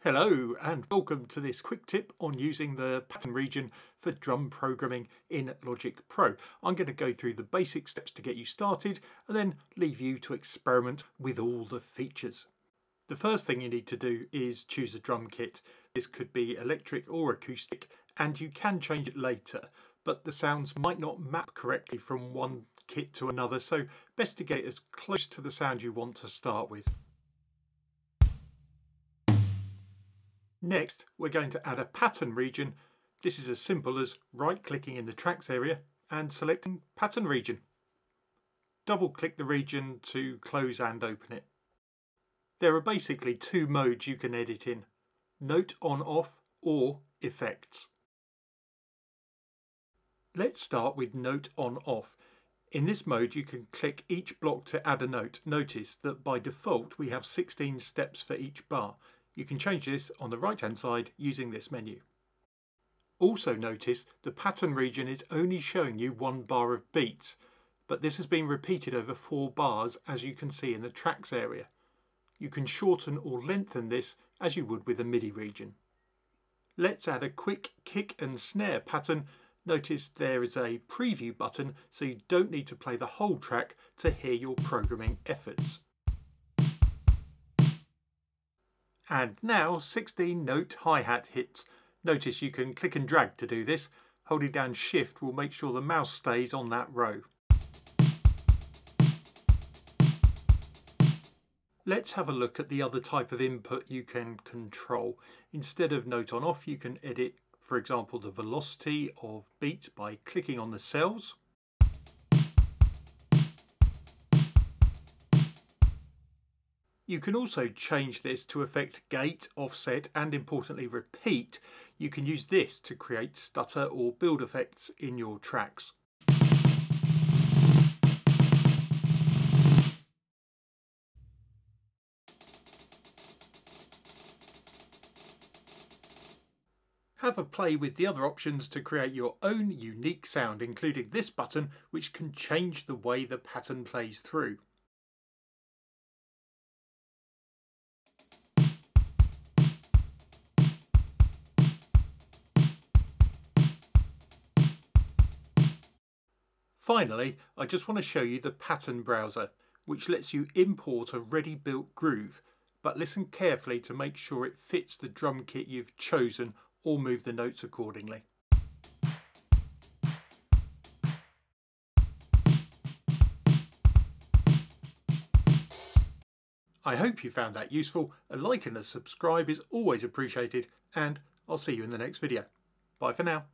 Hello and welcome to this quick tip on using the pattern region for drum programming in Logic Pro. I'm going to go through the basic steps to get you started and then leave you to experiment with all the features. The first thing you need to do is choose a drum kit. This could be electric or acoustic and you can change it later but the sounds might not map correctly from one kit to another so best to get as close to the sound you want to start with. Next, we're going to add a pattern region. This is as simple as right-clicking in the tracks area and selecting pattern region. Double-click the region to close and open it. There are basically two modes you can edit in, Note on off or Effects. Let's start with Note on off. In this mode you can click each block to add a note. Notice that by default we have 16 steps for each bar. You can change this on the right hand side using this menu. Also notice the pattern region is only showing you one bar of beats, but this has been repeated over four bars as you can see in the tracks area. You can shorten or lengthen this as you would with a MIDI region. Let's add a quick kick and snare pattern. Notice there is a preview button so you don't need to play the whole track to hear your programming efforts. And now 16 note hi-hat hits. Notice you can click and drag to do this. Holding down shift will make sure the mouse stays on that row. Let's have a look at the other type of input you can control. Instead of note on off you can edit for example the velocity of beat by clicking on the cells You can also change this to affect gate, offset and importantly repeat. You can use this to create stutter or build effects in your tracks. Have a play with the other options to create your own unique sound, including this button, which can change the way the pattern plays through. Finally, I just want to show you the pattern browser, which lets you import a ready built groove, but listen carefully to make sure it fits the drum kit you've chosen or move the notes accordingly. I hope you found that useful. A like and a subscribe is always appreciated and I'll see you in the next video. Bye for now.